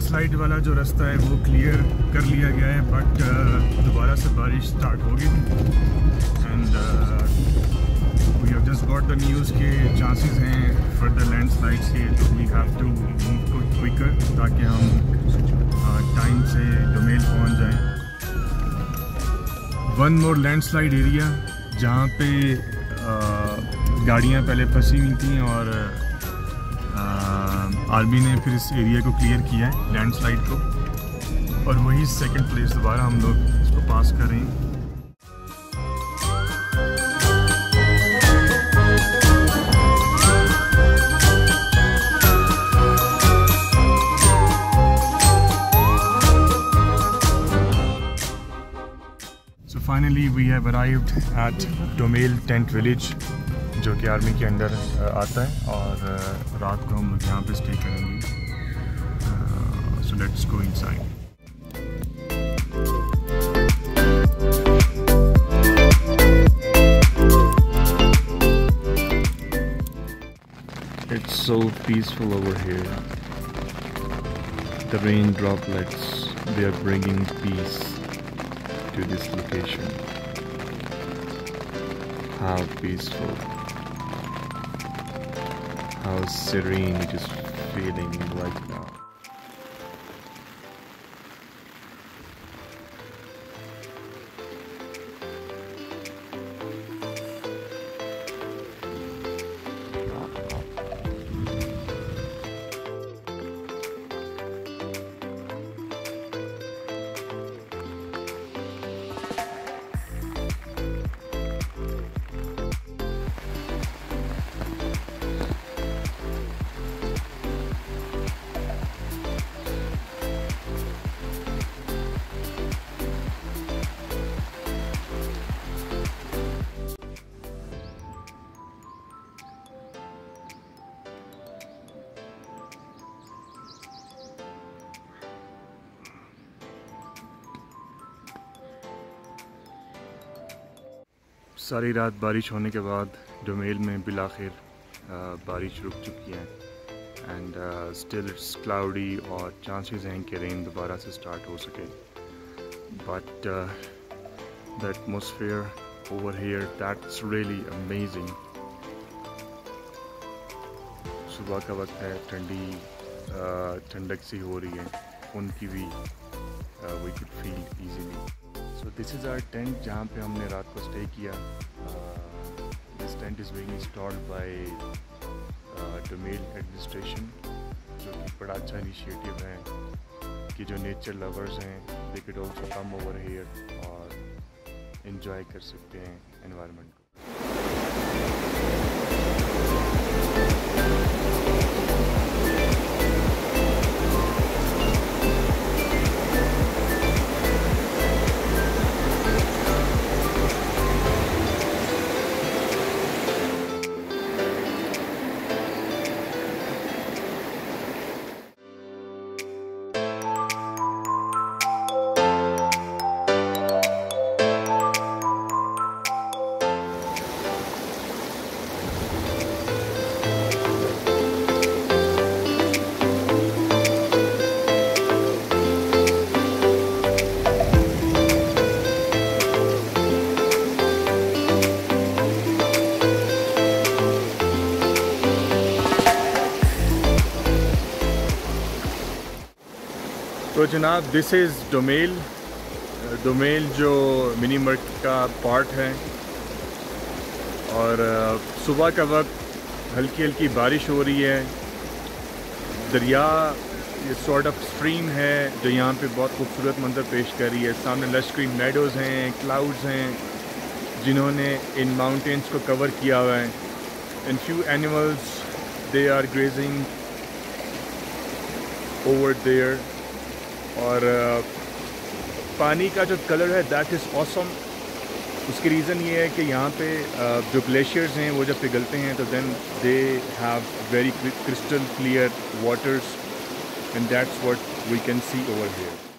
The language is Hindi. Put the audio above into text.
लैंडस्लाइड वाला जो रास्ता है वो क्लियर कर लिया गया है बट uh, दोबारा से बारिश स्टार्ट होगी। And we have just got the news के चांसेस हैं फर्दर लैंडस्लाइड्स के तो we have to move quicker ताकि हम टाइम uh, से डोमेल पहुँच जाएँ। वन मोर लैंडस्लाइड एरिया जहाँ पे uh, गाड़ियाँ पहले फंसी हुई थी और आर्मी ने फिर इस एरिया को क्लियर किया है लैंडस्लाइड को। और वही सेकंड प्लेस दोबारा हम लोग इसको पास कर रहे हैं। Finally, we have arrived at Domel Tent Village. जो कि आर्मी के अंडर आता है और रात को हम लोग यहाँ पे स्टे करेंगे so let's go inside It's so peaceful over here. The rain droplets, they are bringing peace to this location. How peaceful how serene it is feeling now. सारी रात बारिश होने के बाद डोमेल में बिलाखिर बारिश रुक चुकी है। एंड स्टिल इट्स क्लाउडी और चांसेस हैं कि रेन दोबारा से स्टार्ट हो सके। But the atmosphere over here that's really amazing सुबह का वक्त है, ठंडी ठंडक सी हो रही है। उनकी भी we could feel easily so this is our tent जहाँ पे हमने रात को स्टे किया। This tent is being installed by Domel administration जो कि बड़ा अच्छा इनिशिएटिव है कि जो नेचर लवर्स हैं they could also come over here और इन्जॉय कर सकते हैं एनवायरनमेंट तो जनाब दिस इज़ डोमेल डोमेल जो मिनी मर्क का पार्ट है। और uh, सुबह का वक्त हल्की हल्की बारिश हो रही है। दरिया ये सॉर्ट ऑफ़ स्ट्रीम है जो यहाँ पे बहुत खूबसूरत मंजर पेश कर रही है। सामने लश्करी मेडोज़ हैं क्लाउड्स हैं जिन्होंने इन माउंटेंस को कवर किया हुआ है। इन few animals they are grazing over there और पानी का जो कलर है दैट इज़ ऑसम उसकी रीज़न ये है कि यहाँ पे जो ग्लेशियर्स हैं, वो जब पिघलते हैं तो then they have very crystal clear waters and that's what we can see over here